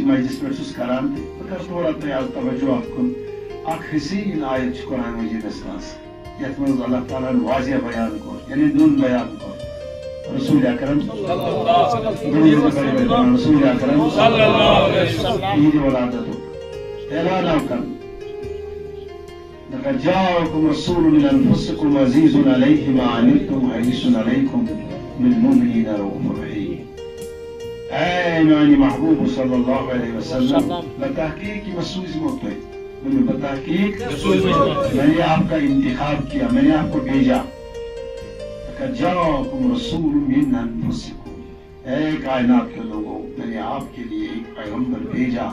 مجلس مجلس كلام فكر طورة يا توجهكم أكرسي الآية القرآن مجيد اسناس يتمنى الله تعالى الواضح بيان كور يعني دون بيان كور رسول اکرم صلی اللہ علیہ رسول اکرم صلی اللہ علیہ وسلم یہ ولادت اعلان کرم لقد جاءكم رسول من انفسكم عزيز عليه ما عنتم حريص عليكم بالمؤمنين رؤوف رحيم اے محبوب صلی اللہ علیہ وسلم؟ بتحقیق مسوز موت میں بتحقیق میں نے آپ کا انتخاب کیا میں نے آپ کو بھیجا جاءكم رسول من انفسكم اے کائنات کے لوگوں میں نے آپ کے لیے ایک پیغمبر بھیجا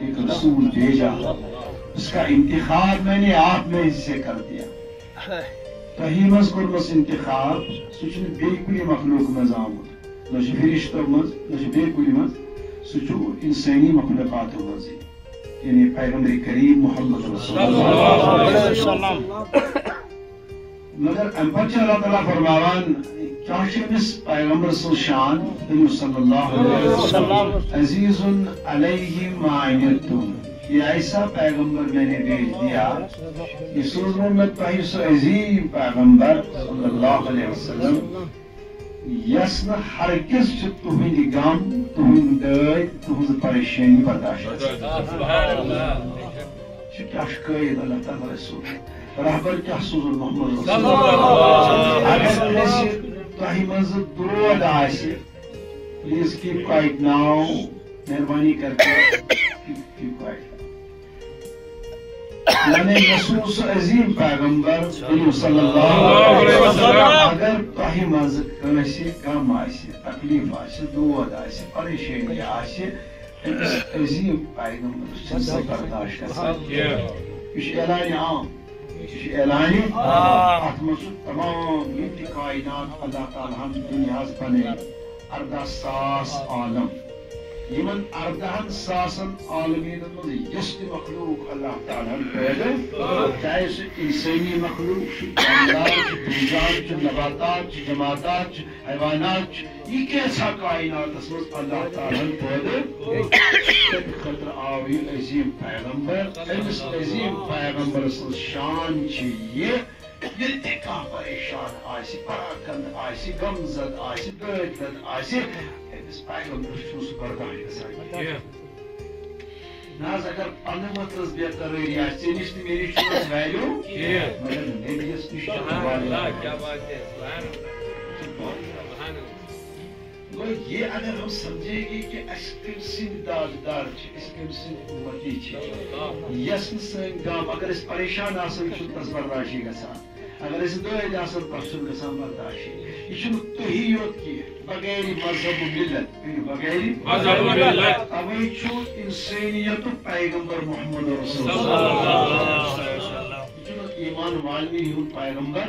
ایک رسول بھیجا۔ اس کا انتخاب میں نے آپ میں سے کر دیا۔ تہی مز کورمس انتخاب سہ بی کن مخلوق مز آمت نہ فرشتو مز نہ بی کن مز سہ انسانی مخلوقات مز یعنی پیغمبر کریم محمد رسول اللہ مگر ام پتہ اللہ تعالیٰ فرماوان کیا امس پیغمبر سن شان صلی اللہ علیہ وسلم عزیز علیہ ما عنتم یہ ایسا پیغمبر میں نے بھیج دیا یہ سوزنوں میں تہی سو عظیم پیغمبر صلی اللہ علیہ وسلم یس نہ ہرگز چھ تہندی غم تہند دٲد تہنز پریشانی برداشت. کیا قید اللہ تعالی رسول. رہبر کیا سوزن محمد رسول. اللہ اگر کسی تہی مز درود آسہِ پلیز کیپ کوائٹ ناؤ مہربانی کر کے کیپ کوائٹ یعنی رسول عظیم پیغمبر صلی اللہ علیہ وسلم۔ اگر تہ مز کنسی کم آسہِ تکلیف آسہِ دود آسہِ پریشانی آسہِ أمس عظیم پیغمبر سۄ برداشت گژھان یہِ چھُ اعلانہِ عام یہِ منٛز چھُ تمام یِم تہِ کائنات اللہ تعالیٰ ہن دُنیاہس بنٲے اردہ ساس عالم۔ یمن اردہن ساسن عالمین مز یس تہ مخلوق اللہ تعالیٰ پیدا چاہے سہ انسانی مخلوق جانات نباتات جماعتات حیوانات یہ کیسا کائنات مز اللہ تعالیٰ پیدا خطر آو یہ عظیم پیغمبر امس عظیم پیغمبر سن شان یہ یل تہ پریشان آہ پراکند آہ غمزد آہ دٲدلد آہ أمس پیغمبر چھُ سُہ برداشت گژھان نہ اگر پنہ مت بے قراری آسہِ ژےٚ نِش تہٕ مےٚ نِش چھُنہٕ ویلیوٗ مگر نبیَس نِش گوٚو یہ اگر ہم سمجھے گی کہ اس کم سن داغدار اس کم سن امتی یس نہ سن گام اگر اس پریشان آسان تس برداشی گژھان اگر اس دٲدۍ آسان تس چھُنہٕ گژھان برداشی یہ تُہی یوت کینٛہہ بغیر مذہب ملت بغیر مذہب ملت۔ اوے چھُ انسانیت پیغمبر محمد رسول اللہ۔ ایمان والنی ہند پیغمبر۔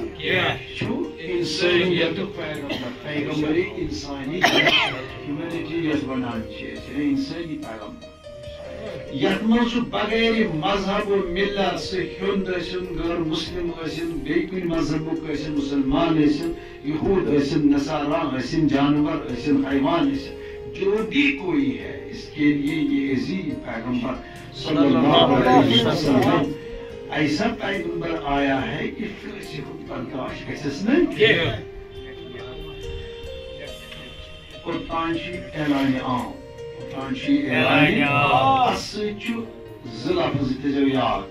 چھو انسانیت پیغمبر۔ پیغمبری انسانی ہیومینٹی یس بنان چھے انسانی پیغمبر۔ یت مز بغیر مذہب و ملت سے ہند غٲر مسلم بیٚیہِ کُنہِ مذہبُک مُسلمان یہود ٲسِن جانور حیوان جو بھی کوئی ہے اس کے لیے یہ عظیم پیغمبر صلی اللہ علیہ وسلم ایسا پیغمبر آیا ہے کہ پھر خود برداشت نہٕ قرآن چھِ اعلان عام اسچو زلفظ تجو یاد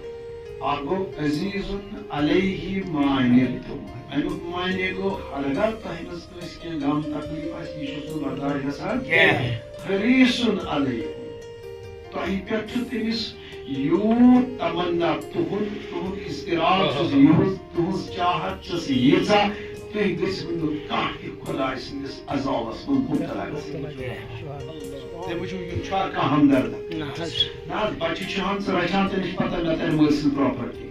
اگو عزیز علیہ معنیتم امیک معنی گو اگر تہمز کس کے غم تکلیف اس یہ چھس برداشت گژھان حریص علیہ تہ پہ تمس یوت تمنا تہن تہن اضطراب چھس یوت تہنز چاہت چھس ییژا تھی گھو نو کھانا خدا سندس عذابس من مبتلا تمہیں وچھو یہ کا ہمدرد چھان پتہ نہ پراپرٹی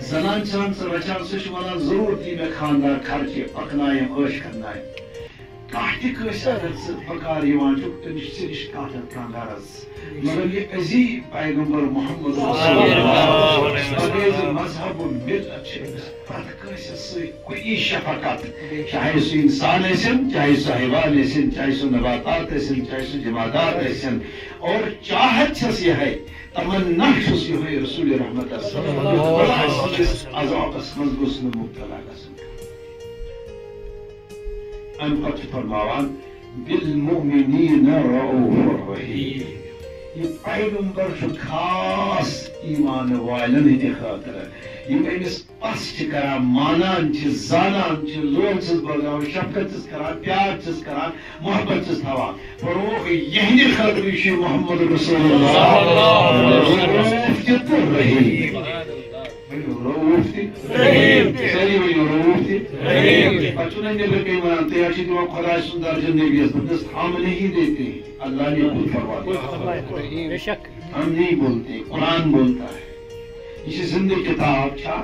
زنان چھان سے رچان سے ونان ضرور دی میں خاندار خرچے پکنائیں عش کہاں تہِ کٲنٛسہِ اگر ژٕ بکار یِوان چھُکھ تٔمِس ژےٚ نِش کانٛہہ تہِ کانٛہہ غرض مگر یہِ عزیٖز پیغمبر محمد مذہب ملت چھِ پرٛٮ۪تھ کٲنٛسہِ سۭتۍ کُنی شفقت چاہے سُہ اِنسان ٲسِن چاہے سُہ حیوان ٲسِن چاہے سُہ نباتات ٲسِن چاہے سُہ جمادات ٲسِن اور چاہت چھس یِہے تمنا چھُس یِہے رسول رحمت عذابس منٛز گوٚژھ نہٕ مُبتلا گژھُن پتہٕ چھُ فرماوان بالمؤمنین رؤوف رحیم یہ چھُ خاص ایمان والٮ۪ن ہٕنٛدِ خٲطرٕ یِم أمِس پس چھِ کران مانان چھِ زانان چھِ لوگ چھِس بوزناوان شفقت چھِس کران پیار چھِس کران محبت چھِس تھاوان فروغ یہندِ خٲطرٕ چھُ محمد رسول اللہ تہٕ رحیم ؤنِو رؤوف تہِ سٲری ؤنِو رؤوف تہِ پتہٕ چھُنہ نیٚبرٕ کَنۍ وَنان تُہۍ حظ چھِ دِوان خۄداے سُنٛد درجہٕ نبیَس دوٚپنَس ہم نہیں دیتے اللہ نے خود فرما ہم نہیں بولتے قرآن بولتا ہے یہ زندہ کتاب چھا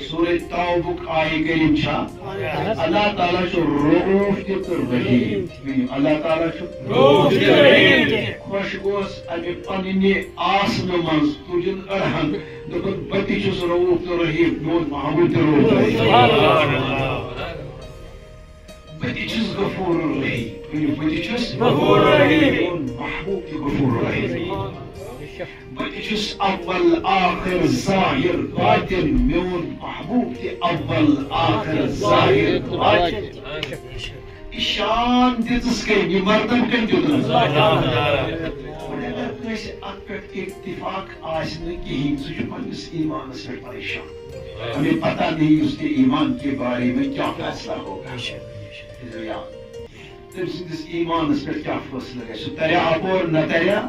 سورہ توبک آئے کریم چھا۔ اللہ تعالیٰ چھو رعوف تہ تہ رحیم اللہ تعالیٰ چھو رعوف تہ رحیم خوش گوس امی پننی آسن منز تجن ارہن دکن بتی چھس رعوف تہ رحیم میون محبوب تہ رعوف رحیم بتی چھس غفور رحیم بتی چھس غفور رحیم محبوب تہ غفور رحیم بتشس اول، آخر، ظاہر، باطن، میون محبوب تہ اول، آخر، ظاہر، باطن. شان دِژٕس کٔمۍ یہِ مردم کٔمۍ دیُتنس اگر کٲنٛسہِ اتھ پٮ۪ٹھ اتفاق آسہِ نہٕ کِہیٖنۍ سُہ چھُ پننِس ایمانس پٮ۪ٹھ پریشان۔ ہمیں پتہ نہیں اس کے ایمان کے بارے میں کیا فیصلہ ہوگا۔ تٔمۍ سٕنٛدِس ایمانس پٮ۪ٹھ کیٛاہ فٲصلہٕ گژھِ سُہ تریا اپور نہ تریا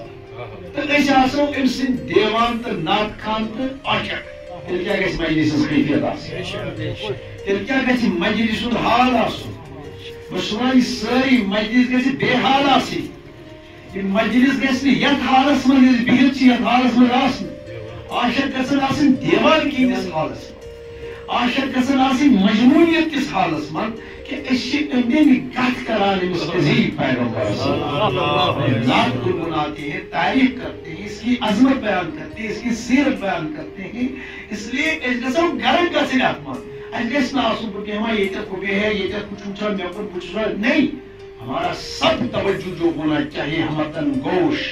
تو ام تو أسۍ آسو أمۍ سٕنٛدۍ دیوان تہٕ نات خان تہٕ عاشق تیٚلہِ کیٛاہ گژھِ مجلسس کیفیت آسٕنۍ تیٚلہِ کیٛاہ گژھِ مجلس ہُنٛد حال آسُن بہٕ چھُس وَنان یہِ سٲری مجلس گژھِ بے حال آسٕنۍ یہِ مجلس گژھِ نہٕ یتھ حالس منٛز بہت بِہِتھ چھِ حالس منٛز آسنہٕ عاشق گژھن آسٕنۍ دیوان کِہنِس حالس منٛز عاشق گژھن آسٕنۍ مجموعیت کِس حالس منٛز کہ اندین کت کران اس عظیم پیغمبر نعت گنگناتے ہیں تعریف کرتے ہیں اس کی عظمت بیان کرتے ہیں اس کی سیرت بیان کرتے ہیں۔ اس لیے اس گژھو گرم گژھن اتھ من نہ آسن بہ یہ خوبی ہے یہ کچھ وچھا مے کن کچھ نہیں ہمارا سب توجہ جو ہونا چاہیے ہمتن گوش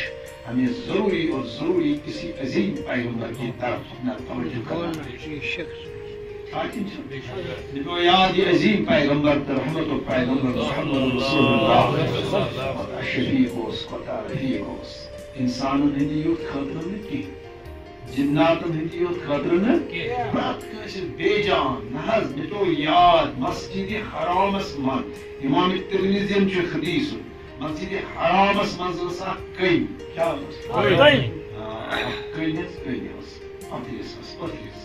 ہمیں ضروری اور ضروری کسی عظیم پیغمبر کی طرف اپنا توجہ کرنا۔ جو یاد عظیم پیغمبر رحمت و پیغمبر محمد رسول اللہ شفیق اس قطع رفیق اس انسان ہندی یوت خطر نہ کی۔ جنات ہندی یوت خطر نہ پرات کس بے جان نحز نتو یاد مسجد حرام اس من۔ امام ترمذی چھ حدیث مسجد حرام اس من زسا کئی۔ کیا؟ کئی۔ کئی کئی اس پتیس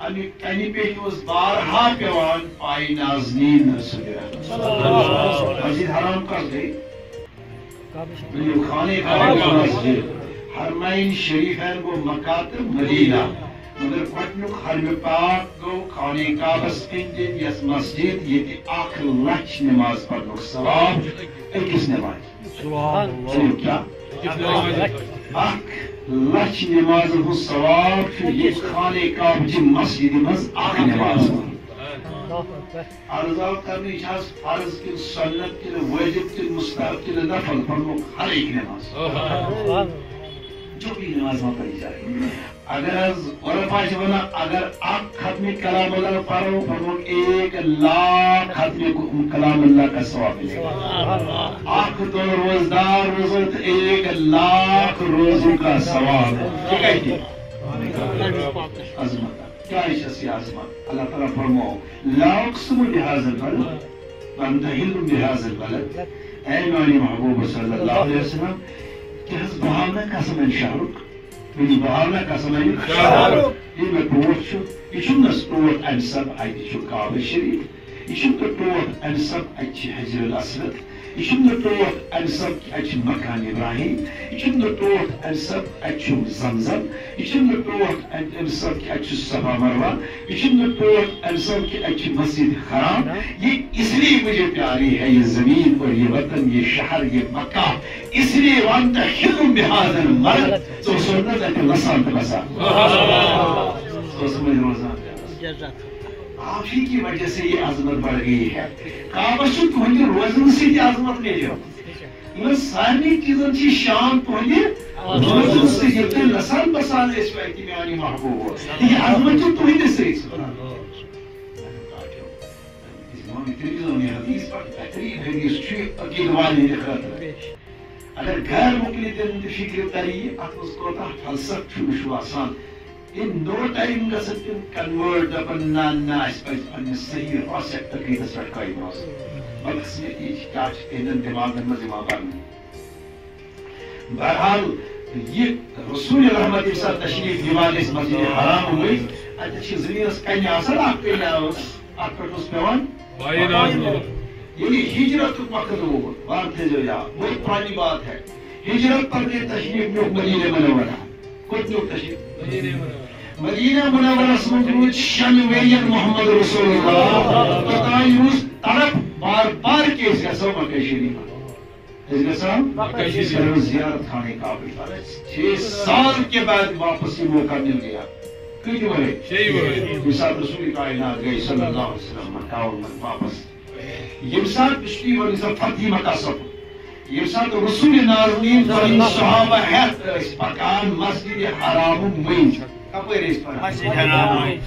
اس پتیس کنہ پہ بارہا پیوان پائی نازنین مسجد حرام کر گئی خانے مسجد۔ حرمین شریفین گو مکہ تو مدینہ۔ مگر گۄڈنیُک حرمہِ پاک گوٚو خانہ کعبس أنٛدۍ أنٛدۍ یۄس مسجد ییٚتہِ اکھ لچھ نماز پرنُک ثواب۔ أکِس نمازِ کیٛاہ اکھ لچھ نماز ہند ثواب یہ خانے کعب چہ مسجد مز اکھ نماز عرض آو کرنے فرض کن سنت کن واجب کن مستحب کن نفل پڑھنک ہر ایک نماز۔ جو بھی نماز میں پڑھی جائے۔ اگر از عرفا ونان اگر اک ختم کلام اللہ پڑھو فرمو ایک لاکھ ختم کلام اللہ کا ثواب ملے گا۔ اک تو روزدار روزو تو ایک لاکھ روزوں کا ثواب۔ ٹھیک ہے۔ عظمت۔ کیا ہے عظمت؟ اللہ تعالیٰ فرمو لا اقسم بهذا البلد وانت بهذا البلد۔ اے میانی محبوب صلی اللہ علیہ وسلم تہذ بہانا قسم شہرک میری بہانا قسم شہرک یہ میں ٹوٹ چھ یہ سب اتہ چھ کعبہ شریف یہ ام سب اتہ حجر الاسود یہ چھم ٹوٹ ام سب اتہ مکان ابراہیم یہ چھم ٹوٹ ام سب اتہ زمزم یہ چھم ٹوٹ ام سب اتہ صفا مروہ یہ چھم ٹوٹ ام سب اتہ مسجد حرام یہ اس لیے مجھے پیاری ہے یہ زمین اور یہ وطن یہ شہر یہ مکہ اس لیے وانت حلم بهذا المرض تو سنت لسان تبسان تو سمجھ روزان آپ ہی کی وجہ سے یہ عظمت بڑھ گئی ہے۔ کعبہ تہندِ روزن سۭتۍ عظمت میلیو یمن سارنٕے چیٖزن چھِ شان تہندِ روزن سۭتۍ ییٚلہِ تُہۍ لسان بسان ٲسِو اَتہِ میٛانہِ محبوٗب یہِ عظمت چھُ تُہندِ سۭتۍ اگر گھر مکلی دن فکر کری ات کوتا فلسف چھُ مش آسان۔ نو ٹائم گژھن تم کنورٹ دپن نہ نہ اس پز پنس صحیح راسک تقریدس پہ قائم روز بدقسمتی کیا تہندین دماغن مز یوان برنہ بہرحال یہ رسول رحمت ساتہٕ تشریف دِوان ٲسۍ مسجد حرام ٲسۍ اتہِ چھِ زٔمیٖنس کنہِ آسان اکھ کنہِ ٲس اتھ پٮ۪ٹھ اوس پیٚوان یعنی ہجرت وقت ووت بات تھٲیزیو یاد بہت پرانی بات ہے ہجرت پر گٔے تشریف نیوٗکھ مدینہ منورہ کوٚت نیوٗکھ تشریف مدینہ منورس منٛز روٗد شیٚن ؤرین محمد رسول اللہ۔ روٗز تڑپ بار بار کہ أسۍ گژھو مکہ شریف أسۍ گژھو مکہ شریف۔ زیارت خانے کعبہ چھ سال کے بعد واپس یہ موقع مل گیا کتنے ورے شیٚیہِ ؤری۔ مثال رسول کائنات گئی صلی اللہ علیہ وسلم مکہ اور من واپس۔ یم سات پچھلی ور سب فتح مکہ سب یم سات رسول نازنین ترین صحابہ ہیت اس پکان مسجد حرام منز کپر اس پر مسجد حرام منٛز۔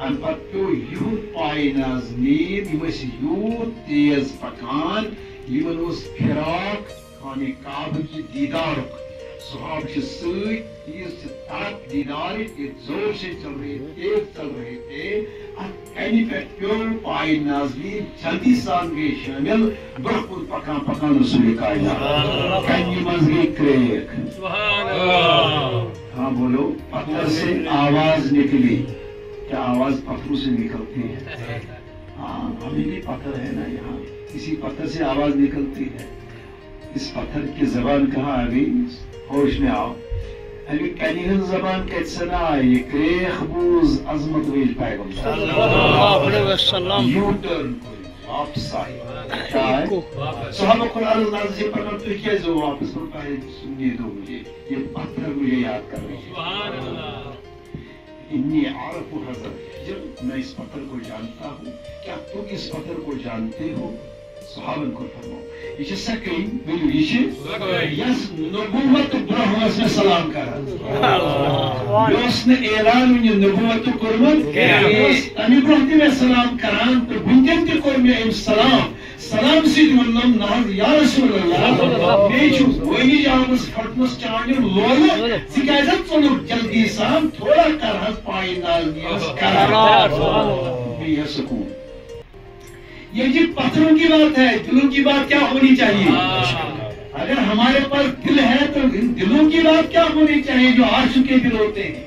ان پت پیو یوت پائی نازنین یم اس یوت تیز پکان یمن اس فراق خانہ کی دیدارک صحاب چھ سۭتۍ تیز چھ تڑپ دیدار یہ زور سے چل رہے تیز چل رہے تھے اتھ کنہ پہ پیو پائی نازنین جلدی سان گئی شامل برہ کن پکان پکان رسول کنہ کریک ہاں بولو پتھر سے آواز نکلی۔ کیا آواز پتھروں سے نکلتی ہے؟ ہاں ہمیں بھی پتھر ہے نا یہاں۔ کسی پتھر سے آواز نکلتی ہے۔ اس پتھر کی زبان کہاں گئی ہوش میں آؤ۔ ابھی کنہن زبان کت سنا یہ کریخ بوز عظمت ویل پیغمبر۔ صلی اللہ علیہ وسلم۔ یو ٹرن قرآن کیا جو واپس ہوتا ہے دو مجھے یہ پتھر مجھے یاد کر رہی ہے سبحان اللہ انی عارف حضرت جب میں اس پتھر کو جانتا ہوں کیا تم اس پتھر کو جانتے ہو صحابن کو فرمو یہ بلو یہ یس نبوت برہم اس میں سلام کرا یوس نے اعلان من نبوت کرمت یوس امی برہتی میں سلام کران تو بنجن تی سلام سلام سید ونم ناز یا رسول اللہ چھو وہی جامس پھٹنس چانر لولو سکایزت چلو جلدی سان تھوڑا کر ہز پائی ناز نیس کرا بھی ہے سکون۔ یہ جی پتھروں کی بات ہے دلوں کی بات کیا ہونی چاہیے؟ اگر ہمارے پاس دل ہے تو ان دلوں کی بات کیا ہونی چاہیے جو آ چکے دل ہوتے ہیں؟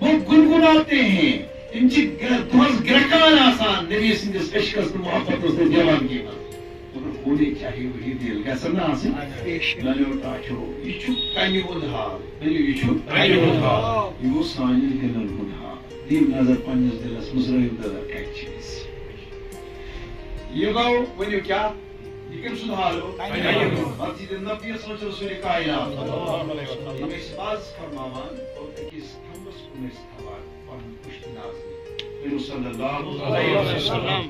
وہ گنگناتے ہیں۔ کی دہس گرکان آسان نبی سندس عشقس تو محبت اس نے دیوان کی مگر ہونی چاہیے وہی دل گژھن نا ٹاچو یہ کنہِ ہُنٛد حال یہ کنہِ ہُنٛد حال یہ سانہِ دلن ہُنٛد حال دِیو نظر پننِس دلس منٛز رٲیِو نظر چھِ أسۍ یہ گو ونیو کیا یہ کم سن حال مسجد اللہ علیہ وسلم کائنات یہ فرماوان اور اکس کمبس کنس صلی اللہ علیہ وسلم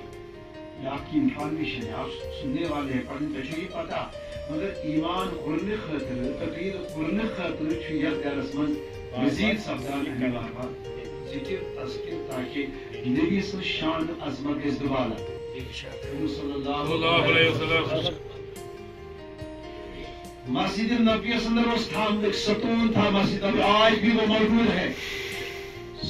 یہ آپ کی انفارمیشن ہے آپ سننے والے ہیں پڑھنے یہ پتا مگر ایمان قرن خاطر تقریر قرن خاطر چھو یت گرس من مزید اللہ آباد ذکر تذکر تاکہ نبی سن شان عظمت گز دوبالا صلی صلی اللہ علیہ وسلم مسجد النبی اندر اس ایک ستون تھا مسجد ابھی آج بھی وہ موجود ہے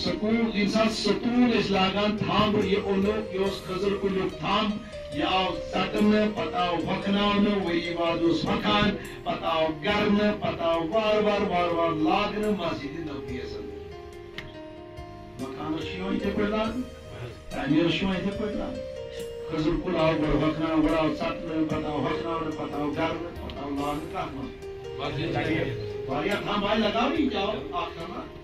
سکون انسان ستون اس لاگان تھام یہ اونو یہ اس خزر کو لوگ تھام یہ آو ژٹنہ پتہ آو ہۄکھناونہٕ ؤری واد اوس ہۄکھان پتہ آو گرنہٕ پتہ آو وار وار وار وار لاگنہٕ مسجد نبویس مکانس چھُ یِوان یِتھے پٲٹھۍ لاگنہٕ تعمیٖرس چھُ یِوان یِتھے پٲٹھۍ لاگنہٕ خٔزٕر کُل آو گۄڈٕ ہۄکھناونہٕ گۄڈٕ آو ژٹنہٕ پتہٕ آو ہۄکھناونہٕ پتہٕ آو گرنہٕ پتہٕ آو لاگنہٕ کتھ منٛز واریاہ تھمب آئی لگاونہٕ یہِ تہِ آو اکھ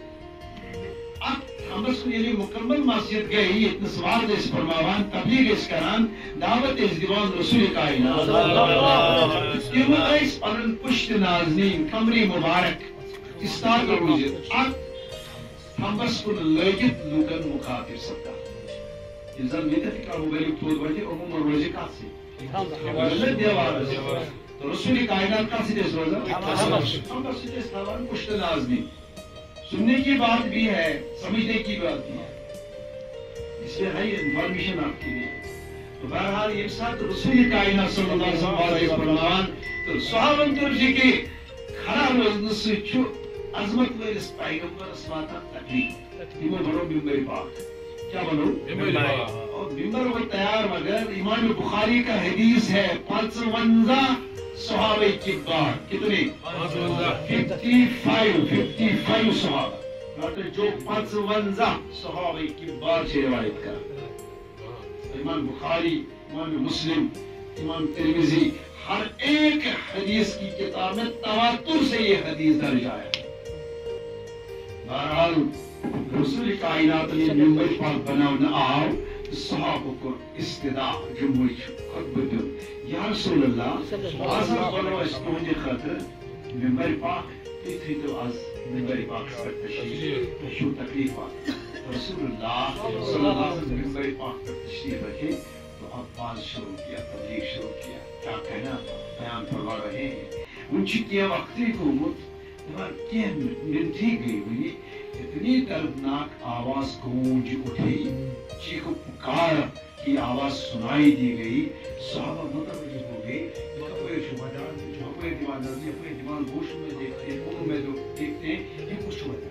اتھ تھمبس کُن ییٚلہِ مُکمل مسجد گٔے ییٚتہِ نہٕ سوال ٲسۍ تبلیغ ٲسۍ کران دعوت ٲسۍ دِوان رسول کائنات۔ تِم ٲسۍ پنُن پُشت نازنیٖن کمرِ مُبارک استاد روٗزِتھ اتھ تھمبس کُن لٲگِتھ لوٗکن مُخاطب سپدان ییٚلہِ زن ییٚتٮ۪تھ کانٛہہ موبایلُک تھوٚد وتھِ عموٗمن روزِ کتھ سۭتۍ دیوارس رسول کائنات کتھ سۭتۍ ٲسۍ روزان تھمبس سۭتۍ ٲسۍ تھاوان پُشت نازنی سننے کی بات بھی ہے سمجھنے کی بات بھی ہے۔ اس میں ہے انفارمیشن آپ کے لیے۔ تو بہرحال یہ ساتھ رسول کائنات صلی اللہ علیہ وسلم تو صحابن طرف یہ کہ کھڑا روزن سے چھو عظمت ورس پیغمبرس واتان تکلیف۔ تمو بنو ممبر پاک۔ کیا بنو اور ممبر وہ تیار مگر امام بخاری کا حدیث ہے پانچونزہ صحابہ کی بات کتنے ففٹی فائیو ففٹی فائیو صحابہ۔ جو پانچونزہ صحابہ کی بات سے روایت کر امام بخاری امام مسلم امام ترمیزی ہر ایک حدیث کی کتاب میں تواتر سے یہ حدیث درج آیا۔ بہرحال رسول کائنات نے ممبر پاک بناونا آو صحابہ کو استداع جمہوری خطبہ رسول اللہ آز بنو اس تہندِ خاطر ممبر پاک تُہۍ تھٲیتو آز ممبر پاکس پٮ۪ٹھ تشریف چھُو تکلیف اکھ رسول اللہ صلی اللہ علیہ وسلم ممبر پاک پہ تشریف رکھے تو اب باز شروع کیا تبلیغ شروع کیا کیا کہنا بیان فرما رہے ہیں ان چھ کینٛہہ وقتٕے گوٚمُت دپان کینٛہہ منٹھی گئی وٕنہِ اتنی دردناک آواز گونج اٹھی چیخ پکار کی آواز سنائی دی گئی۔ صحابہ متوجہ ہو گئے کپڑے چھو وجہ کپڑے دیوان نظر یہ دیوان گوش میں دیکھتے ہیں ان میں جو دیکھتے ہیں یہ کچھ وجہ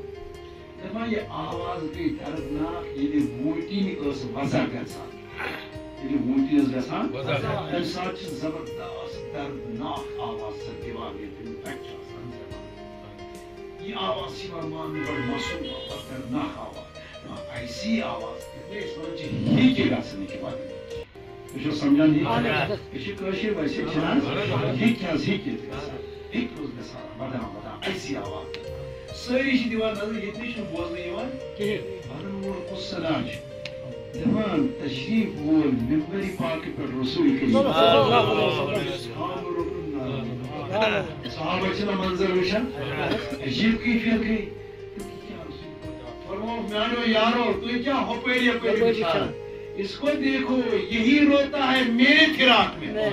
دپا یہ آواز گئی دردناک یہ دی موٹی اس وزا گژھان یہ موٹی اس گژھان تمہِ ساتہٕ چھِ زبردست دردناک آواز دیوان یہ دن پٮ۪ٹھ چھِ آسان یہ آواز چھِ یِوان ماننہٕ بڑٕ معصوم آواز دردناک آواز۔ ایسی کے یہِ چھِو سمجھان یہِ یہِ چھِ کٲشِر ویسے حظ ہِکۍ ییٚتہِ گژھان ہِکۍ اوس گژھان ودان ودان ایسی آواز سٲری چھِ دِوان نظر ییٚتہِ چھُنہٕ بوزنہٕ یِوان کِہیٖنۍ ونن وول کُس سنا چھُ دپان تشریف وول ممبری پاکہِ پٮ۪ٹھ رسول صحابہ چھِنہ منظر وٕچھان عجیب کیفیت گٔے میانو یارو تُہۍ کیٛاہ ہۄپٲرۍ یپٲرۍ وٕچھان اس کو دیکھو یہی روتا ہے میرے فراق میں۔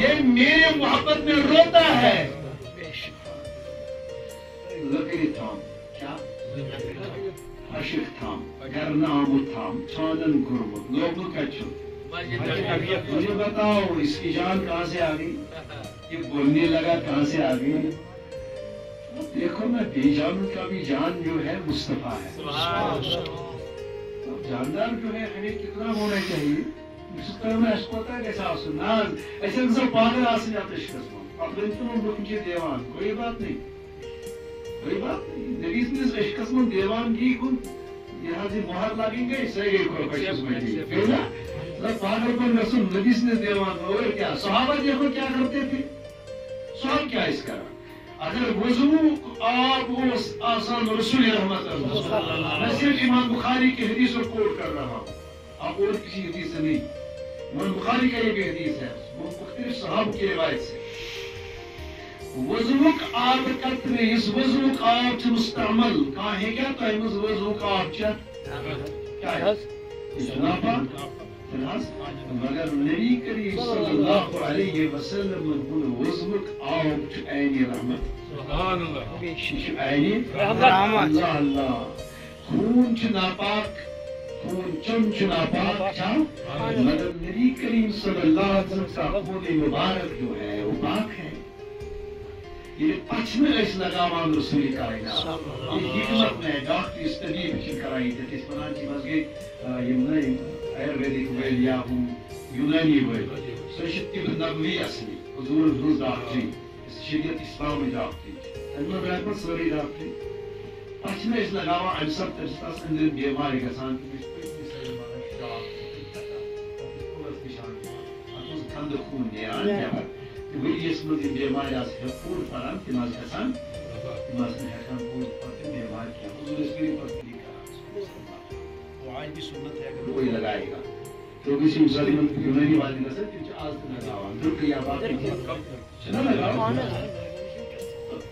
یہ میرے محبت میں روتا ہے۔ لکڑی تھام۔ کیا؟ اشک تھام۔ گرنا آمد تھام۔ چھانن گرمت لوگوں کا چھو۔ مجھے بتاؤ اس کی جان کہاں سے آ گئی؟ یہ بولنے لگا کہاں سے آ گئی؟ دیکھو میں بے جان کا بھی جان جو ہے، مصطفیٰ ہے۔ جاندار جو ہے ہمیں کتنا ہونا چاہیے؟ اس طرح میں کیسا ایسے انسان پاگل آسن اب کے دیوان، کوئی بات نہیں۔ کوئی بات نہیں نبیس نے من دیوان کی کن یہاں سے مہر لگیں گے صحیح میں جی۔ پھر نا؟ پاگل پر رسول نبیس نے دیوان اور کیا؟ صحابہ جی دیکھو کیا کرتے تھے؟ سوال کیا اس کا؟ اگر وضو آپ اس آسان رسول رحمت اللہ میں صرف امام بخاری کی حدیث کو کوٹ کر رہا ہوں۔ آپ اور کسی حدیث سے نہیں۔ امام بخاری کا یہ بھی حدیث ہے وہ مختلف صحاب کی روایت سے۔ وضوک آب قطرے اس وضوک آب چھ مستعمل۔ کہاں ہے کیا تو امز وضوک آب چھ۔ کیا ہے؟ جنابا مگر نبی کریم صلی اللہ علیہ وسلم من وضوک آب چھ عین رحمت. سبحان اللہ چھ عین رحمت. اللہ اللہ. خون چھ ناپاک خون چم چھ ناپاک چھا مگر نبی کریم صلی اللہ علیہ وسلم کا خون مبارک جو ہے وہ پاک ہے. یہ پچھمہ اس لگاوان رسول کائنات. یہ حکمت میں ڈاکٹر اس طبیب کی کرائی تھے اس بنان کی مزگے یہ نئی آیورویدک ویل یا ہوں یونانی ویل سو یہ طب نبوی اصلی حضور حضور ڈاکٹری شریعت اسلامی ڈاکٹری تنمہ برحمت سوری ڈاکٹری پچھمہ اس لگاوان ام سب ترستاس اندر بیماری گسان کند خون نیران نیبر ؤریس منٛز یِم بیمارِ آسہٕ پوٗرٕ پَران تِم آسہٕ گژھان تِم آسہٕ نہٕ ہٮ۪کان پوٗرٕ پَتہٕ تِم بیمارِ کینٛہہ حضور ٲسۍ کٔرِتھ پَتہٕ یہِ کران وہی لگائے گا تو کسی مثال یِمن یوٗنٲنی والٮ۪ن گژھان تِم چھِ آز تہِ لگاوان دُرکہٕ یا باقٕے چھِنا لگاوان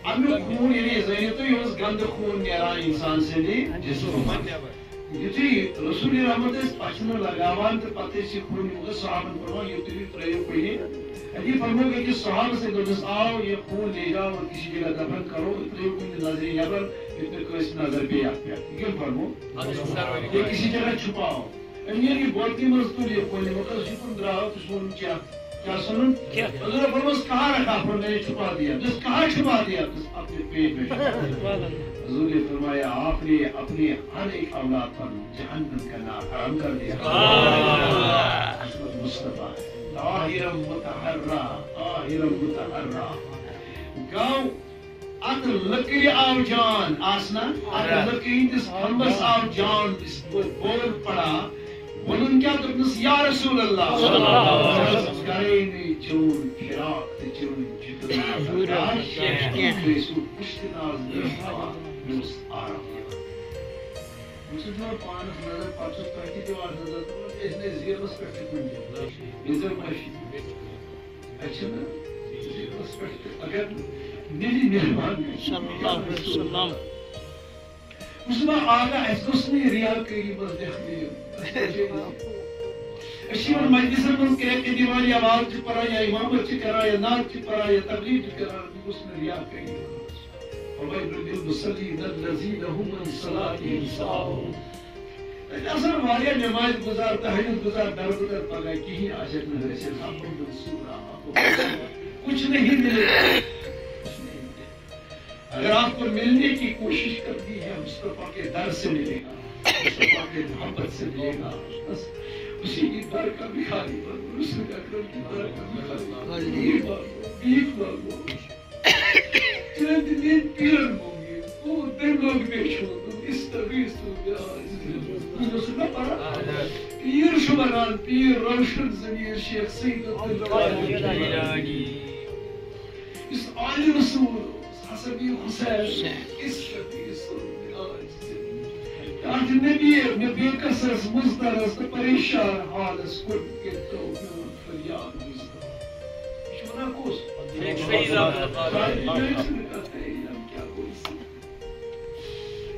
امیُک خوٗن تُہۍ یہِ اوس گنٛدٕ خوٗن نیران اِنسان سٕنٛدِ جسمہٕ منٛز یُتھُے رسول رحمت ٲسۍ پچھنہٕ لگاوان تہٕ پتہٕ ٲسۍ یہِ خوٗن صحابن پرٛوان یہِ تُلِو ترٛٲیِو کُنہِ یہ فرمو کہ صحابہ سے دوس آؤ یہ خون لے جاؤ اور کسی جگہ دفن کرو اتنے کوئی نظر نظر کوئی نظر پہ آپ پہ یہ فرمو یہ کسی جگہ چھپاؤ امیر کی بولتی مزدور یہ کوئی نہیں مطلب شکر دراؤ تو سنن کیا کیا سنن حضور فرموس کہاں رکھا پر میں نے چھپا دیا جس کہاں چھپا دیا جس اپنے پیٹ میں حضور نے فرمایا آپ نے اپنے ہر ایک اولاد پر جہنم کا نام حرام کر دیا مصطفیٰ طاهرا متحرا طاهرا متحرا گو ات لکڑ آو جان آسنا ات لکڑ ہندس ہمبس آو جان اس بول پڑا ونن کیا دپنس یا رسول اللہ کرے نی چون فراق تے چون جتن سو پشت ناز دیکھا نوس آرام مسلمان پانس نظر پتس تہتی دیوار نظر اس نے زیرس پہ کن نظر ماشی اچھا نا زیرس وسلم۔ مسلمان آگا اس گس نہیں ریا کری بس دیکھنی اشیون مجلس من کہ کہ دیوان یا آواز چھ پرا یا امامت چھ کرا یا نعت چھ پرا یا تبلیغ چھ کرا اس واریہ نماز گزار تہجد گزار در بدر پگا کہیں عاشق نہ رسے ہم منصورا کچھ نہیں ملے۔ اگر آپ کو ملنے کی کوشش کرنی ہے مصطفیٰ کے در سے ملے گا مصطفیٰ کے محبت سے ملے گا بس اسی کی در کا بھی خالی بن رسول اکرم کی در کا بھی خالی بن بیک مانگو چند دن پیرن مانگی وہ دن لوگ بیچو اس طبیعت سے پیر شمران پیر روشن زمیر شیخ سید اس آل رسول عصبي وخسارة اسلم في صلبي يعني نبيغ نبيغ قصص مزدرس بريشان حالس كل كده ونور فريان مزدرس شو ناقص؟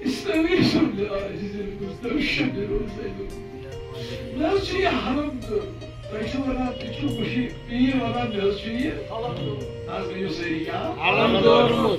استويشوا لآجز المزدر الشبر والزيدون لا شي Alam doğru.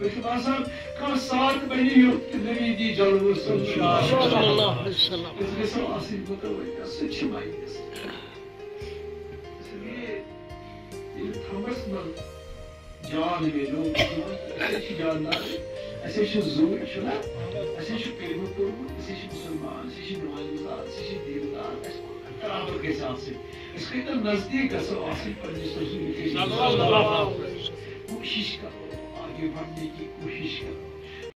باسان ساتھ نبی دی جان ایسے چھ زور چھنا مسلمان نمازدار دیندار نزدیک کوشش کرو آگے بڑھنے کی کوشش کرو